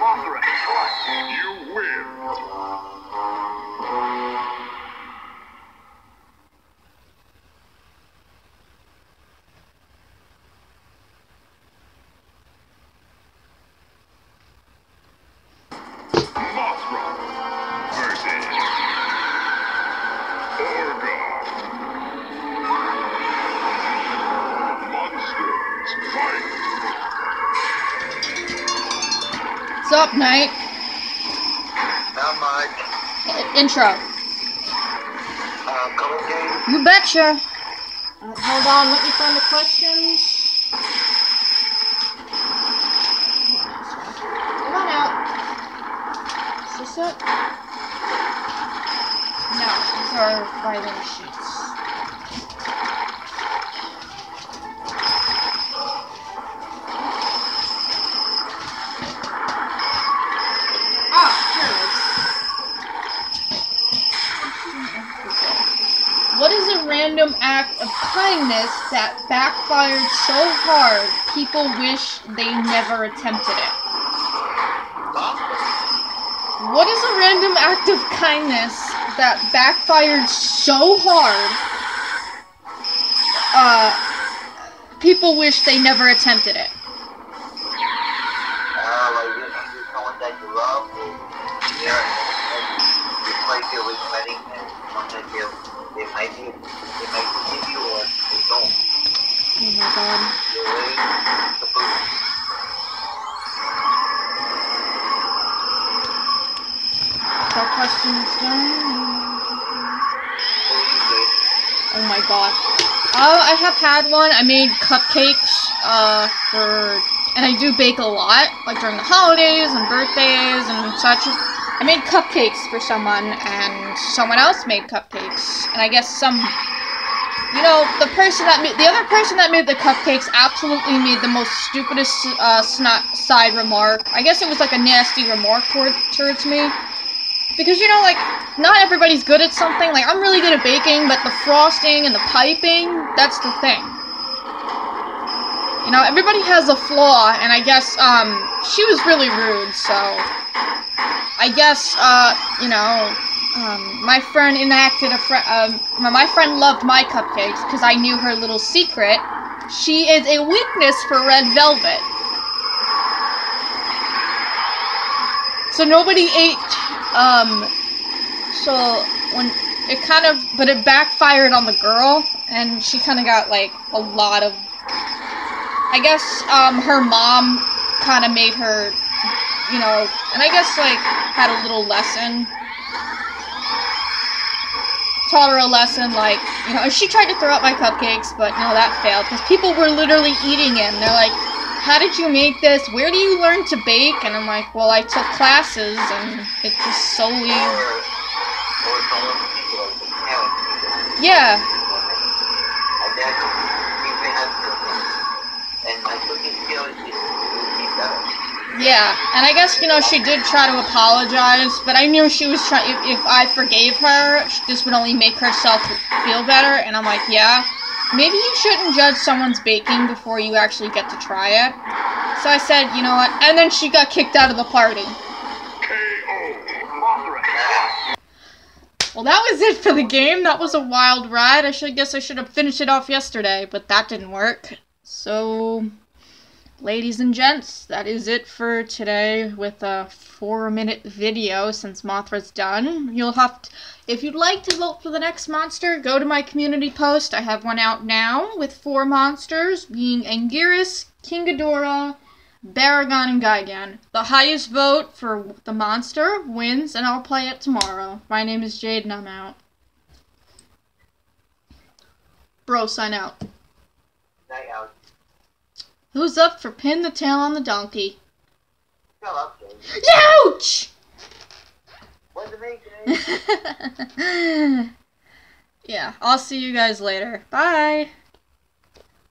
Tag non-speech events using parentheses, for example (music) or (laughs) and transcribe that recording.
Mothra. You win. Up, Knight? Not much. I- intro. Uh, couple games. You betcha. Uh, hold on, let me find the questions. Come on out. Is this it? No, these are writing sheets. Random act of kindness that backfired so hard people wish they never attempted it? What is a random act of kindness that backfired so hard uh people wish they never attempted it? Like you do someone that you love, or yeah, and you might feel with wedding, and someone that you, they might be, they might forgive you, or they don't. Oh my god. You're really supposed to. Question's. Oh my god. Uh, I have had one. I made cupcakes, uh, for, and I do bake a lot, like during the holidays and birthdays and such. I made cupcakes for someone, and someone else made cupcakes, and I guess some, you know, the person that made, the other person that made the cupcakes absolutely made the most stupidest, uh, snot side remark. I guess it was like a nasty remark toward, towards me. Because you know, like, not everybody's good at something. Like, I'm really good at baking, but the frosting and the piping, that's the thing. You know, everybody has a flaw, and I guess, um, she was really rude, so. I guess, uh, you know, um, my friend enacted a friend, um, my friend loved my cupcakes because I knew her little secret. She is a weakness for red velvet. So nobody ate um, so when it kind of, but it backfired on the girl, and she kind of got like a lot of. I guess um, her mom kind of made her, you know, and I guess like had a little lesson. Taught her a lesson, like, you know, she tried to throw out my cupcakes, but no, that failed because people were literally eating it. And they're like, how did you make this? Where do you learn to bake? And I'm like, well, I took classes, and it just solely. Yeah, yeah. And I guess, you know, she did try to apologize, but I knew she was trying. If, if I forgave her, this would only make herself feel better. And I'm like, yeah. Maybe you shouldn't judge someone's baking before you actually get to try it. So I said, you know what? And then she got kicked out of the party. Well, that was it for the game. That was a wild ride. I should guess I should have finished it off yesterday, but that didn't work. So, ladies and gents, that is it for today with a four-minute video since Mothra's done. You'll have to, if you'd like to vote for the next monster, go to my community post. I have one out now with four monsters, being Anguirus, King Ghidorah, Baragon, and Gigan. The highest vote for the monster wins, and I'll play it tomorrow. My name is Jade, and I'm out. Bro, sign out. Night out. Who's up for pin the tail on the donkey? Up, Ouch! What's the (laughs) yeah, I'll see you guys later. Bye.